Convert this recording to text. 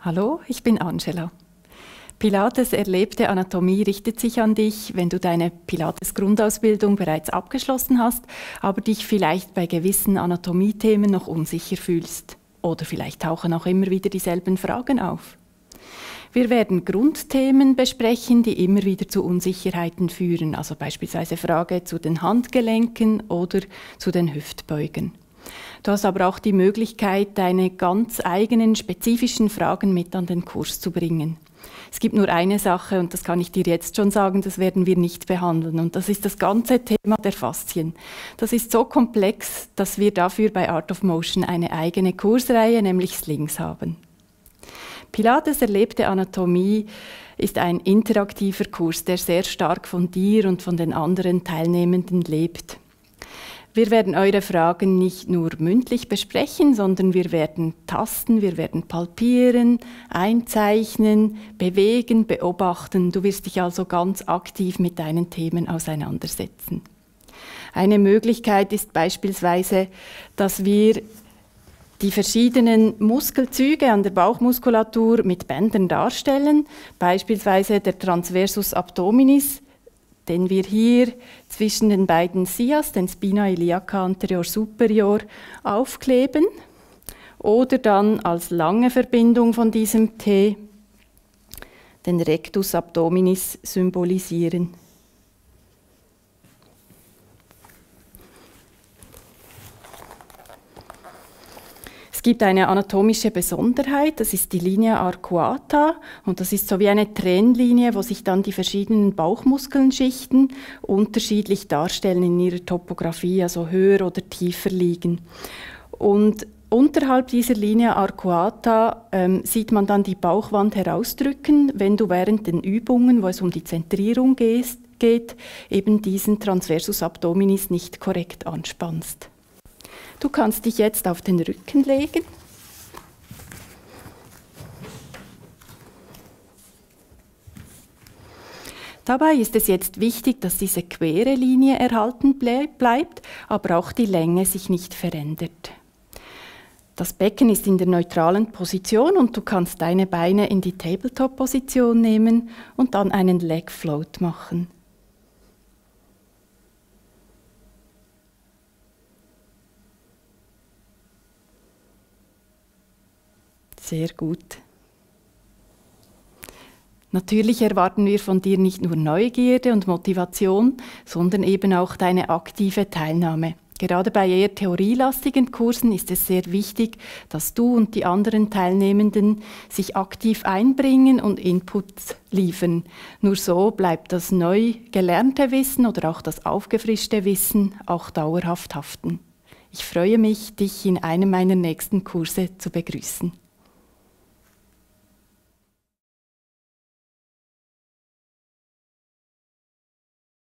Hallo, ich bin Angela. Pilates erlebte Anatomie richtet sich an dich, wenn du deine Pilates-Grundausbildung bereits abgeschlossen hast, aber dich vielleicht bei gewissen Anatomiethemen noch unsicher fühlst. Oder vielleicht tauchen auch immer wieder dieselben Fragen auf. Wir werden Grundthemen besprechen, die immer wieder zu Unsicherheiten führen, also beispielsweise Frage zu den Handgelenken oder zu den Hüftbeugen. Du hast aber auch die Möglichkeit, deine ganz eigenen spezifischen Fragen mit an den Kurs zu bringen. Es gibt nur eine Sache, und das kann ich dir jetzt schon sagen, das werden wir nicht behandeln, und das ist das ganze Thema der Faszien. Das ist so komplex, dass wir dafür bei Art of Motion eine eigene Kursreihe, nämlich Slings, haben. Pilates erlebte Anatomie ist ein interaktiver Kurs, der sehr stark von dir und von den anderen Teilnehmenden lebt. Wir werden eure Fragen nicht nur mündlich besprechen, sondern wir werden tasten, wir werden palpieren, einzeichnen, bewegen, beobachten. Du wirst dich also ganz aktiv mit deinen Themen auseinandersetzen. Eine Möglichkeit ist beispielsweise, dass wir die verschiedenen Muskelzüge an der Bauchmuskulatur mit Bändern darstellen, beispielsweise der Transversus abdominis den wir hier zwischen den beiden Sias, den Spina iliaca anterior superior, aufkleben oder dann als lange Verbindung von diesem T den Rectus abdominis symbolisieren. Gibt eine anatomische Besonderheit, das ist die Linie arcuata und das ist so wie eine Trennlinie, wo sich dann die verschiedenen Bauchmuskelschichten unterschiedlich darstellen in ihrer Topographie, also höher oder tiefer liegen. Und Unterhalb dieser Linie arcuata ähm, sieht man dann die Bauchwand herausdrücken, wenn du während den Übungen, wo es um die Zentrierung geht, geht eben diesen Transversus abdominis nicht korrekt anspannst. Du kannst dich jetzt auf den Rücken legen. Dabei ist es jetzt wichtig, dass diese quere Linie erhalten bleibt, aber auch die Länge sich nicht verändert. Das Becken ist in der neutralen Position und du kannst deine Beine in die Tabletop-Position nehmen und dann einen Leg Float machen. Sehr gut. Natürlich erwarten wir von dir nicht nur Neugierde und Motivation, sondern eben auch deine aktive Teilnahme. Gerade bei eher theorielastigen Kursen ist es sehr wichtig, dass du und die anderen Teilnehmenden sich aktiv einbringen und Inputs liefern. Nur so bleibt das neu gelernte Wissen oder auch das aufgefrischte Wissen auch dauerhaft haften. Ich freue mich, dich in einem meiner nächsten Kurse zu begrüßen.